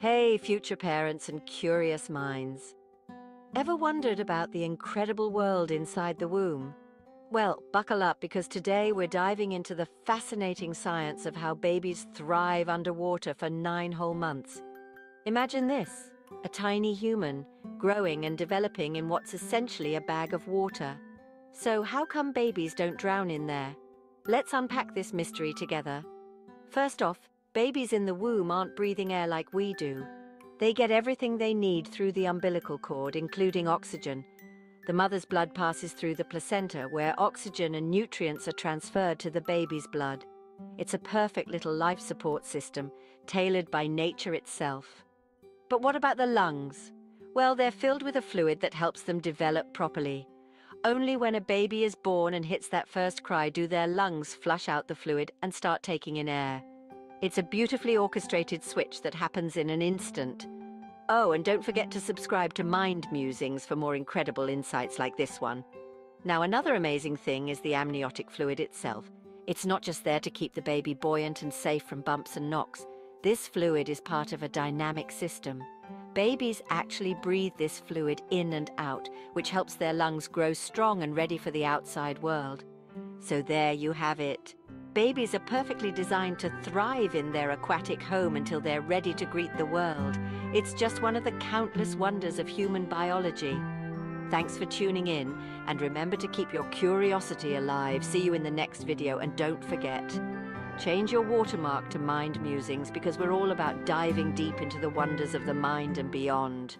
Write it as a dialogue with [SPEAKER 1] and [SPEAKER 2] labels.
[SPEAKER 1] Hey, future parents and curious minds. Ever wondered about the incredible world inside the womb? Well, buckle up because today we're diving into the fascinating science of how babies thrive underwater for nine whole months. Imagine this a tiny human growing and developing in what's essentially a bag of water. So, how come babies don't drown in there? Let's unpack this mystery together. First off, babies in the womb aren't breathing air like we do. They get everything they need through the umbilical cord, including oxygen. The mother's blood passes through the placenta, where oxygen and nutrients are transferred to the baby's blood. It's a perfect little life support system, tailored by nature itself. But what about the lungs? Well, they're filled with a fluid that helps them develop properly. Only when a baby is born and hits that first cry do their lungs flush out the fluid and start taking in air. It's a beautifully orchestrated switch that happens in an instant. Oh, and don't forget to subscribe to Mind Musings for more incredible insights like this one. Now, another amazing thing is the amniotic fluid itself. It's not just there to keep the baby buoyant and safe from bumps and knocks. This fluid is part of a dynamic system. Babies actually breathe this fluid in and out, which helps their lungs grow strong and ready for the outside world. So there you have it. Babies are perfectly designed to thrive in their aquatic home until they're ready to greet the world. It's just one of the countless wonders of human biology. Thanks for tuning in, and remember to keep your curiosity alive. See you in the next video, and don't forget, change your watermark to Mind Musings because we're all about diving deep into the wonders of the mind and beyond.